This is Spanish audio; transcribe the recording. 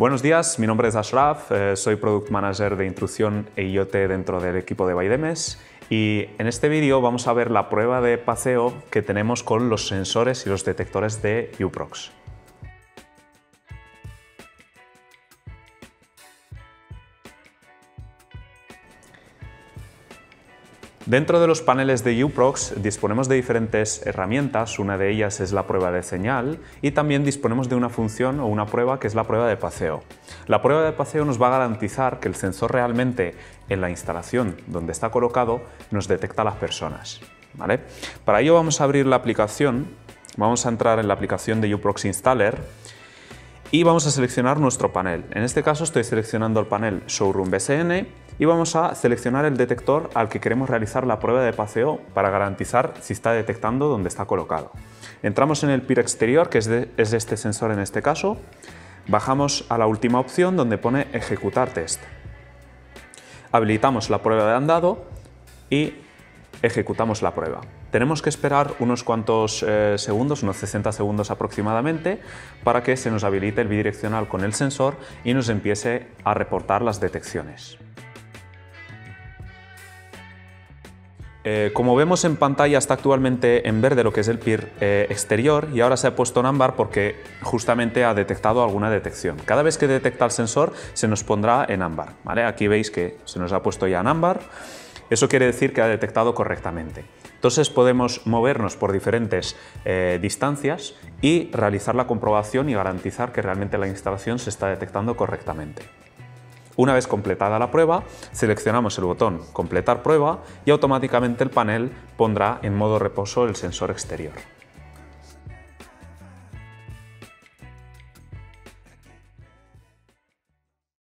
Buenos días, mi nombre es Ashraf, eh, soy Product Manager de Intrusión e IoT dentro del equipo de Baidemes y en este vídeo vamos a ver la prueba de paseo que tenemos con los sensores y los detectores de UPROX. Dentro de los paneles de UPROX disponemos de diferentes herramientas, una de ellas es la prueba de señal y también disponemos de una función o una prueba que es la prueba de paseo. La prueba de paseo nos va a garantizar que el sensor realmente en la instalación donde está colocado nos detecta a las personas. ¿vale? Para ello vamos a abrir la aplicación, vamos a entrar en la aplicación de UPROX Installer y vamos a seleccionar nuestro panel. En este caso estoy seleccionando el panel Showroom BSN y vamos a seleccionar el detector al que queremos realizar la prueba de paseo para garantizar si está detectando donde está colocado. Entramos en el PIR exterior, que es, es este sensor en este caso, bajamos a la última opción donde pone ejecutar test. Habilitamos la prueba de andado y ejecutamos la prueba. Tenemos que esperar unos cuantos eh, segundos, unos 60 segundos aproximadamente, para que se nos habilite el bidireccional con el sensor y nos empiece a reportar las detecciones. Eh, como vemos en pantalla está actualmente en verde lo que es el PIR eh, exterior y ahora se ha puesto en ámbar porque justamente ha detectado alguna detección. Cada vez que detecta el sensor se nos pondrá en ámbar. Aquí veis que se nos ha puesto ya en ámbar. Eso quiere decir que ha detectado correctamente. Entonces podemos movernos por diferentes eh, distancias y realizar la comprobación y garantizar que realmente la instalación se está detectando correctamente. Una vez completada la prueba, seleccionamos el botón Completar prueba y automáticamente el panel pondrá en modo reposo el sensor exterior.